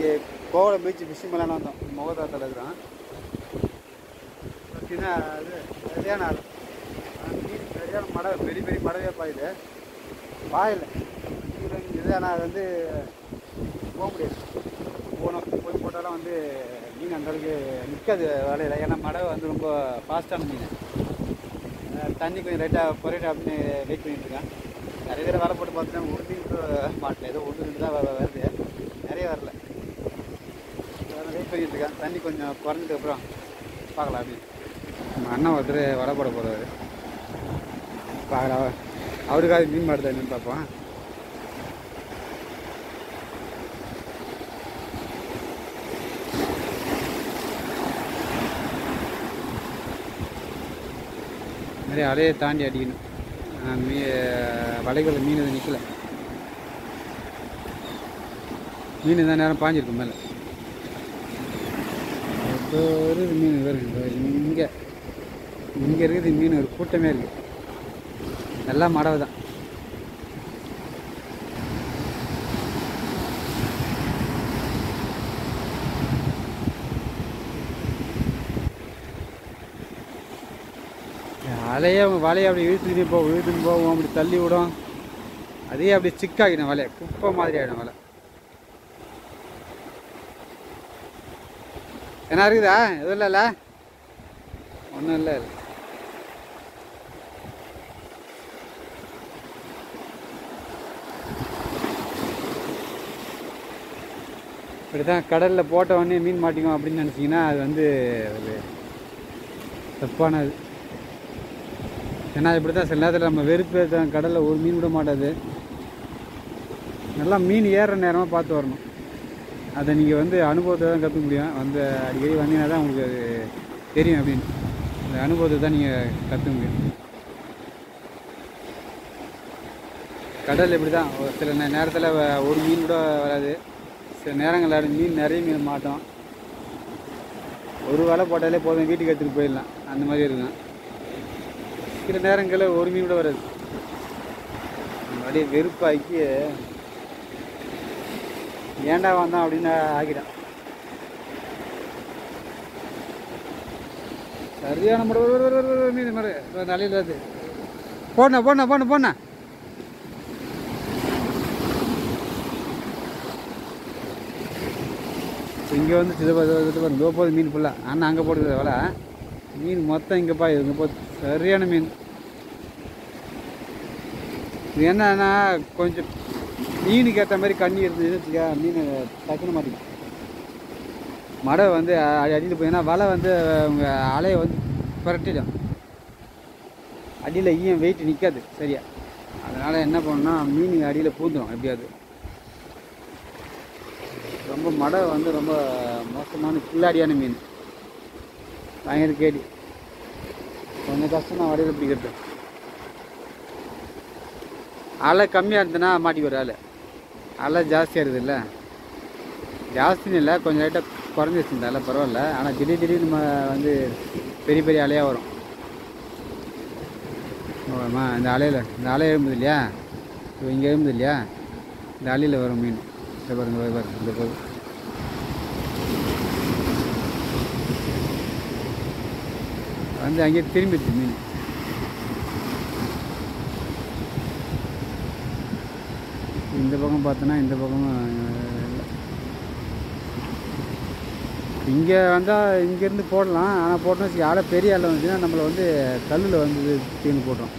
இங்கே Kovalam beach phishing பண்ணலாம் வந்தோம் முகத்தாத்தில் இருக்கிறோம் பார்த்தீங்கன்னா அது சரியான ஆள். மீன் சரியான மட பெரிய பெரிய மடவே பாயுது. பாயில். இது ஆனால் அது வந்து போக முடியாது. போனோம் போய் போட்டாலும் வந்து மீன் அந்த அளவுக்கு நிற்காது வேலையில். ஏன்னா மடவை வந்து ரொம்ப ஃபாஸ்ட்டான மீன். தண்ணி கொஞ்சம் லைட்டாக குறையிட்டு அப்படின்னு வெயிட் பண்ணிட்டு இருக்கேன். நிறைய பேர் வேலை போட்டு பார்த்தீங்கன்னா ஒரு மாட்டில் ஏதோ ஒன்று ரெண்டு தான் வருது. நிறைய வரல. வெயிட் இருக்கேன் தண்ணி கொஞ்சம் குறைஞ்சதுக்கு அப்புறம் பார்க்கலாம் அப்படின்னு. நம்ம அண்ணன் ஒருத்தர் வடை போட போகிறாரு பார்க்கலாம். அவருக்காக மீன் மாடுதா என்னன்னு பார்ப்போம். நிறைய அலையை தாண்டி அடிக்கணும். மீ வலைகளில் மீன் எதுவும் நிற்கலை மீன் இந்த நேரம் பாஞ்சிருக்கும் மேலே. ஒரு மீன் வருது இங்கே இங்கே இருக்குது மீன் ஒரு கூட்டமே இருக்குது எல்லாம் மடவை தான். அலையே வலையை அப்படி இழுத்துக்கிட்டே போகும். இழுத்துன்னு போவோம் அப்படி தள்ளி விடும். அதே அப்படி சிக்காகிடும் வலையை குப்பை மாதிரி ஆகிடும் வலை. என்ன இருக்குதா? எதுவும் இல்லைல்ல? ஒன்றும் இல்லை. இப்படி தான் கடலில் போட்ட உடனே மீன் மாட்டிக்கும் அப்படின்னு நினச்சிங்கன்னா அது வந்து அது தப்பானது. ஏன்னா இப்படி தான் சில நேரத்தில் நம்ம வெறுப்பு தான் கடலில் ஒரு மீன் விட மாட்டாது. நல்லா மீன் ஏறுற நேரமாக பார்த்து வரணும். அதை நீங்கள் வந்து அனுபவத்தை தான் கற்றுக்க முடியும். வந்து அடிக்கடி வந்தீங்கன்னா தான் உங்களுக்கு அது தெரியும் அப்படின்னு. அந்த அனுபவத்தை தான் நீங்கள் கற்றுக்க முடியும். கடல் இப்படி தான் ஒரு சில நேரத்தில் வ- ஒரு மீன் கூட வராது. சில நேரங்களில் மீன் நிறைய மீன் மாட்டோம். ஒரு வலை போட்டாலே போதும். வீட்டுக்கு எடுத்துகிட்டு போயிடலாம். அந்த மாதிரி இருக்கும். சில நேரங்களில் ஒரு மீன் கூட வராது. அப்படியே வெறுப்பாக்கி ஏன்டா வந்தான் அப்படின்னு ஆகிட்டான். சரியான முறை ஒரு- மீன் மாதிரி நல்ல அது. போண்ணா போண்ணா போண்ண போண்ணா. இங்கே வந்து சிதப்பா பாருங்க இதோ போகுது மீன் ஃபுல்லாக ஆனால் அங்கே போடுறது வலை. மீன் மொத்தம் இங்கே பாய் இங்கே போகுது. சரியான மீன். இது என்னன்னா கொஞ்சம் மீனுக்கு ஏற்ற மாதிரி கண்ணி இருந்ததுன்னு மீன் டக்குன்னு மாட்டிக்கும் மடை வந்து அடியில் போயின்னா வலை வந்து உங்கள் அலையை வந்து புரட்டிடும். அடியில் ஈயம் வெயிட் நிற்காது சரியா. அதனால் என்ன பண்ணணும்னா மீன் அடியில் பூந்துடும் எப்படியாவது. ரொம்ப மடை வந்து ரொம்ப மோசமான கில்லாடியான மீன். பயங்கர கேடி கொஞ்சம் கஷ்டம் தான் வடையில் பிடிக்கிறது. அலை கம்மியாக இருந்ததுன்னா மாட்டி ஒரு ஆள் அலை ஜாஸ்தியாக இருக்குதுல்ல ஜாஸ்தின்னு இல்லை கொஞ்சம் லைட்டாக குறைஞ்சிச்சு இந்த அலை பரவாயில்ல. ஆனால் திடீர் திடீர்னு நம்ம வந்து பெரிய பெரிய அலையாக வரும். ஓமா இந்த அலையில் இந்த அலை எழும்புது இல்லையா? இப்போ இங்கே எழும்புது இல்லையா? இந்த அலையில் வரும் மீன். இந்த பாருங்க பாருங்க இந்த போது வந்து அங்கேயே திரும்பிடுச்சு மீன். இந்த பக்கம் பார்த்தோன்னா இந்த பக்கம் இங்கே வந்தால் இங்கேருந்து போடலாம். ஆனால் போட்டோம்னு வச்சுக்க ஆளை பெரிய ஆள் வந்துச்சுன்னா நம்மளை வந்து கல்லில் வந்து தீனு போட்டுரும்.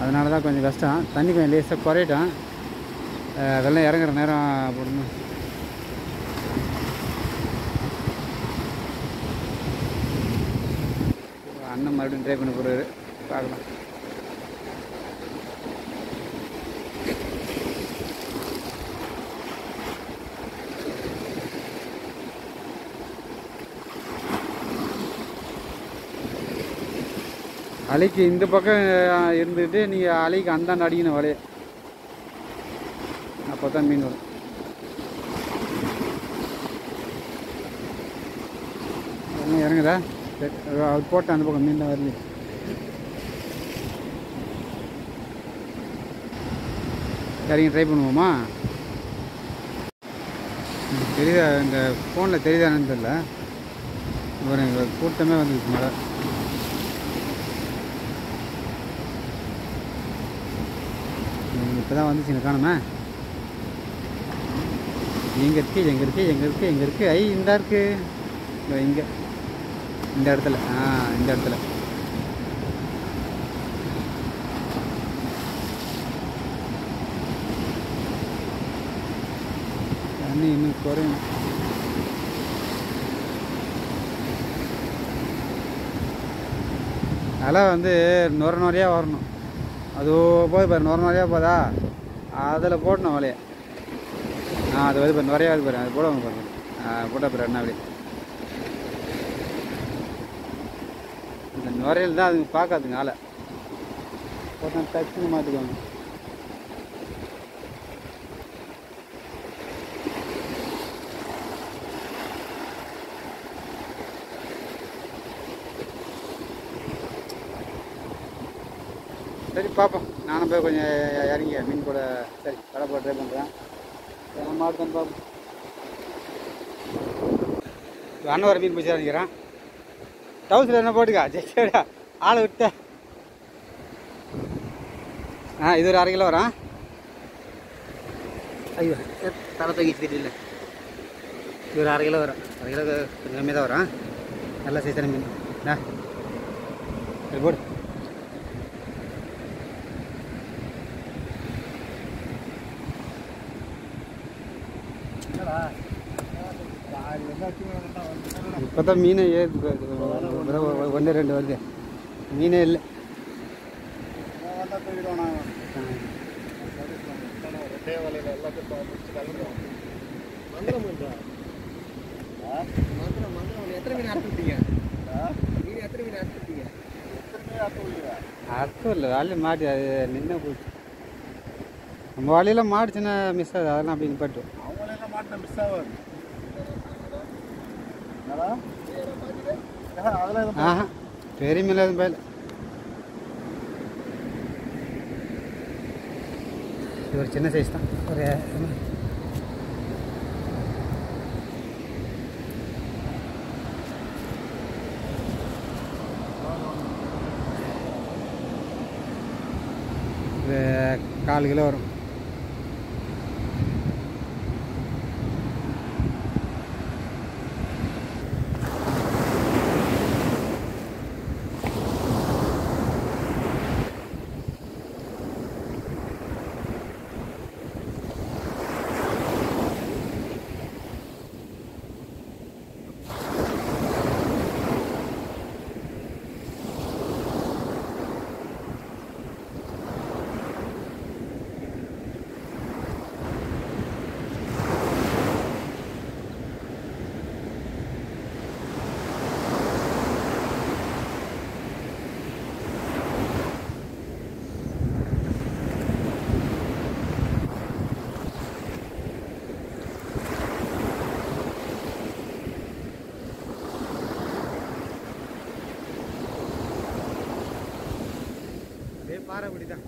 அதனால தான் கொஞ்சம் கஷ்டம். தண்ணி கொஞ்சம் லேசாக குறையிட்டோம். அதெல்லாம் இறங்குற நேரம் போடணும். அண்ணன் மறுபடியும் ட்ரை பண்ணி போகிறாரு பார்க்கலாம். அலைக்கு இந்த பக்கம் இருந்துட்டு நீங்கள் அலைக்கு அந்தாண்ட அடிக்கணும் வலையை அப்போ தான் மீன் வரும். இறங்குதா? அது அவர் போட்ட அந்த பக்கம் மீன் தான் வருது. சரிங்க ட்ரை பண்ணுவோமா? தெரியுதா இந்த ஃபோனில் தெரியுதானு தெரியல. ஒரு கூட்டமே வந்துருக்கு மேடம் இப்போ தான் வந்துச்சு காணுமே? எங்கே இருக்கு எங்கே இருக்கு எங்கே இருக்கு எங்கே இருக்கு? ஐ இந்த இருக்கு. இதோ இங்கே. இந்த இடத்துல. ஆ இந்த இடத்துல. தண்ணி இன்னும் குறையும் அதெல்லாம் வந்து நுர நுறையாக வரணும். அது போய் பாரு நுர போதா? அதில் போடணும் வலையை ஆ அது வந்து இப்போ நிறையா பாரு அது போடுவாங்க பாருங்க போட்டால் பாரு என்ன வழி இந்த நுரையில் தான் அதுங்க பார்க்காதுங்க ஆளை. போட்டால் டச்சுன்னு மாற்றிக்குவாங்க சரி பார்ப்போம் நானும் போய் கொஞ்சம் இறங்கி மீன் கூட சரி கடை போட ட்ரை பண்ணுறேன் நம்ம மாட்டுதான் பார்ப்போம் அண்ணன் வர மீன் பிடிச்சி இறங்கிறேன் டவுசர் என்ன போட்டுக்கா? சரி சரிடா ஆளை விட்ட. ஆ இது ஒரு அரை கிலோ வரும். ஐயோ சரி, தலை தூக்கி தெரியல இது ஒரு அரை கிலோ வரும். அரை கிலோ கொஞ்சம் கம்மியாக தான் வரும். நல்லா சைஸான மீன். ஆ சரி போடு. பார்த்தா மீனே ஏது ஒன்று ரெண்டு வருது. மீனே இல்லை. அர்த்தம் இல்லை. வேலையை மாட்டி அது நின்று போச்சு. நம்ம வழியெல்லாம் மாட்டுச்சுன்னா மிஸ் ஆகுது. அதெல்லாம் அப்படி நிப்பாட்டுவோம். அவங்களெல்லாம் மாட்டினா மிஸ் ஆகாது. ஆஹா, அதெல்லாம் எதுவும் பெரிய மீன் எதுவும் பயில இது ஒரு சின்ன சைஸ் தான். ஒரு இது கால் கிலோ வரும் அதே பாறைப்படி தான்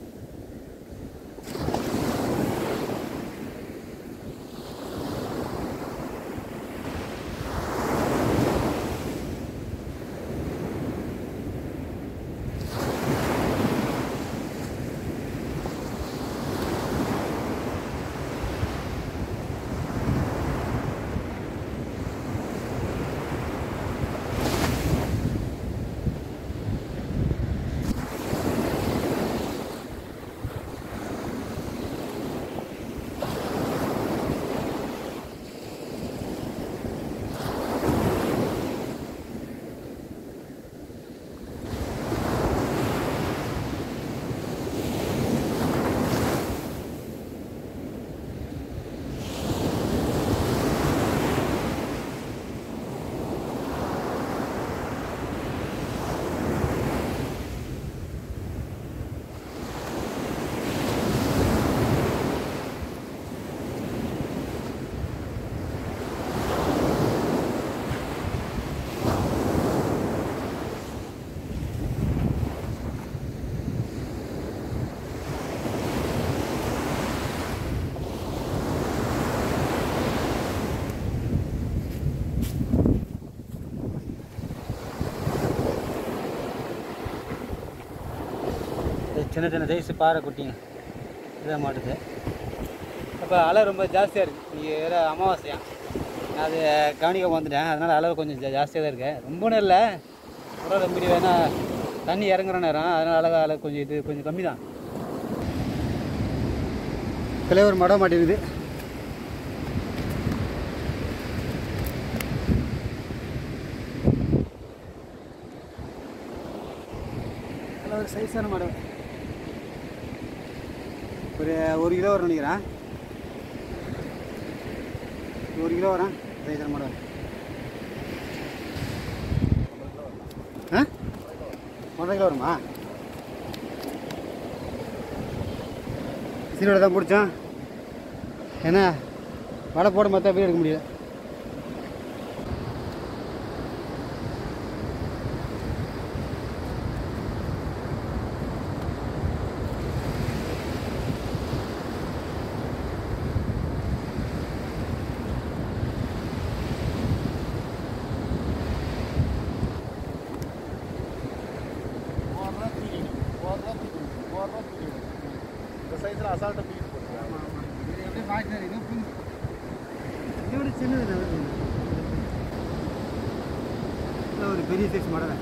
சின்ன சின்ன சைஸ் பாறை குட்டிங்க. இதாக மாட்டுது. இப்போ அலை ரொம்ப ஜாஸ்தியாக இருக்குது இங்கே வேறு அமாவாசையாக நான் அது கவனிக்க வந்துட்டேன். அதனால் அளவு கொஞ்சம் ஜாஸ்தியாக தான் இருக்குது ரொம்ப நேரம் இல்லை ஒரு மீறி வேணா தண்ணி இறங்குற நேரம். அதனால் அளவு அளவு கொஞ்சம் இது கொஞ்சம் கம்மி தான். தலைவர் மட மாட்டேங்குது சைஸான மாடு ஒரு ஒரு கிலோ வரும் நினைக்கிறேன். ஒரு கிலோ வரும் சைஸான மாடல் ஆ? ஒன்றரை கிலோ வருமா? சீரோட தான் பிடிச்சோம். ஏன்னா வடை போட மற்ற போய் எடுக்க முடியல. இல்லை ஒரு மாடலை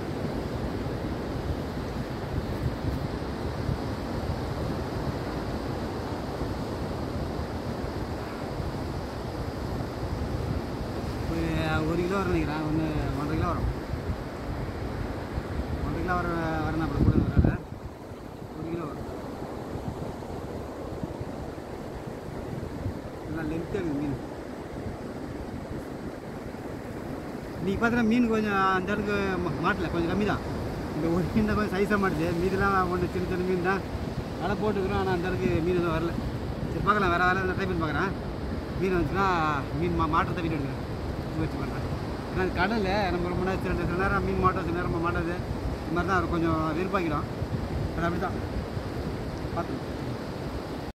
ஒரு ஒரு கிலோ வரும் நினைக்கிறேன். ஒன்று ஒன்றரை கிலோ வரும். ஒன்றரை கிலோ வர வரணும் அப்படி கூட வராது ஒரு கிலோ வரும் நல்லா லென்த்தாக இருக்குது மீன் இன்றைக்கி பார்த்தீங்கன்னா மீன் கொஞ்சம் அந்த அளவுக்கு மா- மாட்டல. கொஞ்சம் கம்மி தான். இந்த ஒரு மீன் தான் கொஞ்சம் சைஸாக மாட்டுது. மீதெல்லாம் ஒன்று சின்ன சின்ன மீன் தான். வலை போட்டுக்கிறோம் ஆனால் அந்த அளவுக்கு மீன் எதுவும் வரல. சரி பார்க்கலாம். வேறு வேலை ட்ரை பண்ணி பார்க்குறேன். மீன் வந்துச்சுன்னா மீன் மா மாற்றத்தை மீன் எடுக்கிறேன். முயற்சி பண்ணுறேன் ஏன்னா அது கடலில் நம்ம ரொம்ப நேரம் சில சில நேரம் மீன் மாட்டோம் சில நேரம் மாட்டாது. இது மாதிரி தான் அவர் கொஞ்சம் வெறுப்பாக்கிறோம் அப்படி தான் பார்த்துக்கோங்க